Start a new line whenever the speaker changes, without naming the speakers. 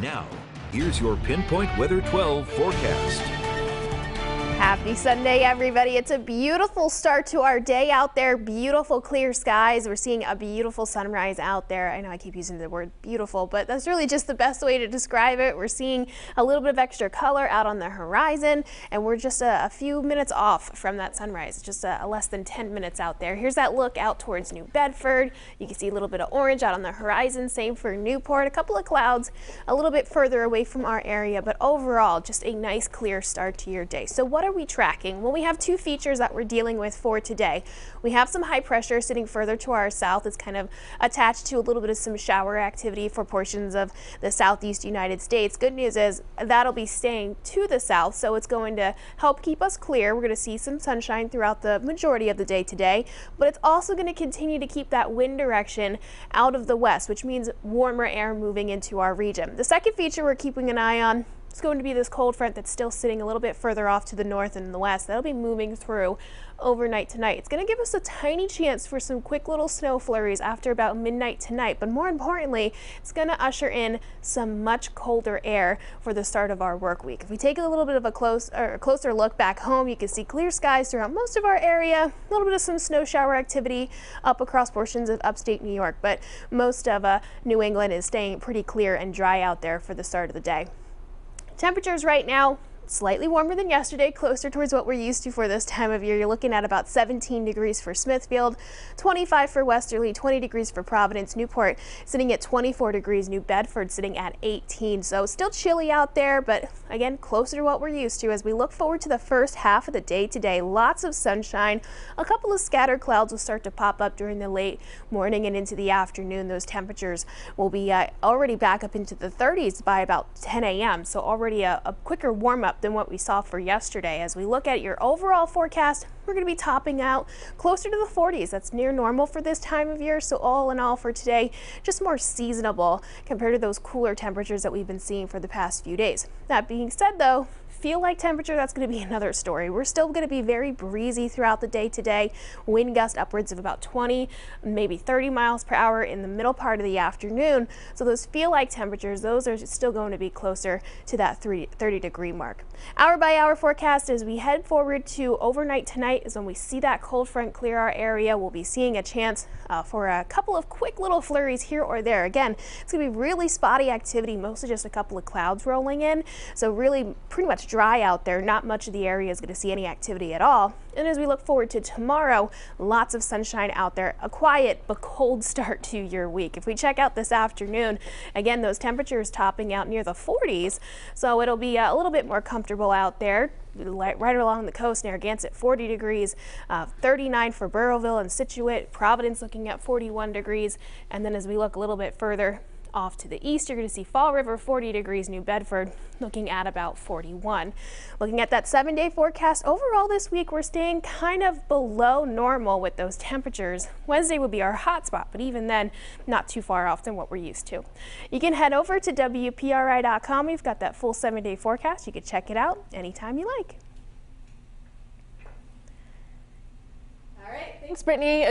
Now, here's your Pinpoint Weather 12 forecast.
Happy Sunday, everybody. It's a beautiful start to our day out there. Beautiful clear skies. We're seeing a beautiful sunrise out there. I know I keep using the word beautiful, but that's really just the best way to describe it. We're seeing a little bit of extra color out on the horizon, and we're just a, a few minutes off from that sunrise, just a, a less than 10 minutes out there. Here's that look out towards New Bedford. You can see a little bit of orange out on the horizon. Same for Newport. A couple of clouds a little bit further away from our area, but overall, just a nice clear start to your day. So what are we tracking? Well, we have two features that we're dealing with for today. We have some high pressure sitting further to our south. It's kind of attached to a little bit of some shower activity for portions of the southeast United States. Good news is that'll be staying to the south, so it's going to help keep us clear. We're going to see some sunshine throughout the majority of the day today, but it's also going to continue to keep that wind direction out of the west, which means warmer air moving into our region. The second feature we're keeping an eye on it's going to be this cold front that's still sitting a little bit further off to the north and the west. That'll be moving through overnight tonight. It's going to give us a tiny chance for some quick little snow flurries after about midnight tonight, but more importantly, it's going to usher in some much colder air for the start of our work week. If we take a little bit of a close or closer look back home, you can see clear skies throughout most of our area, a little bit of some snow shower activity up across portions of upstate New York, but most of uh, New England is staying pretty clear and dry out there for the start of the day. Temperatures right now slightly warmer than yesterday, closer towards what we're used to for this time of year. You're looking at about 17 degrees for Smithfield, 25 for Westerly, 20 degrees for Providence, Newport sitting at 24 degrees, New Bedford sitting at 18. So still chilly out there, but again, closer to what we're used to as we look forward to the first half of the day today. Lots of sunshine. A couple of scattered clouds will start to pop up during the late morning and into the afternoon. Those temperatures will be uh, already back up into the 30s by about 10 a.m. So already a, a quicker warm up than what we saw for yesterday. As we look at your overall forecast, we're going to be topping out closer to the 40s. That's near normal for this time of year. So all in all for today, just more seasonable compared to those cooler temperatures that we've been seeing for the past few days. That being said though, feel like temperature, that's going to be another story. We're still going to be very breezy throughout the day today. Wind gust upwards of about 20, maybe 30 miles per hour in the middle part of the afternoon. So those feel like temperatures, those are still going to be closer to that 30 degree mark. Hour by hour forecast as we head forward to overnight tonight is when we see that cold front clear our area. We'll be seeing a chance uh, for a couple of quick little flurries here or there. Again, it's going to be really spotty activity, mostly just a couple of clouds rolling in. So really pretty much dry out there. Not much of the area is going to see any activity at all. And as we look forward to tomorrow, lots of sunshine out there. A quiet but cold start to your week. If we check out this afternoon, again, those temperatures topping out near the 40s. So it'll be uh, a little bit more comfortable out there right along the coast. Narragansett 40 degrees, uh, 39 for Burrillville and Scituate, Providence looking at 41 degrees. And then as we look a little bit further off to the east, you're going to see Fall River 40 degrees, New Bedford looking at about 41. Looking at that seven day forecast overall this week, we're staying kind of below normal with those temperatures. Wednesday would be our hot spot, but even then, not too far off than what we're used to. You can head over to WPRI.com. We've got that full seven day forecast. You can check it out anytime you like.
All right. Thanks, Brittany.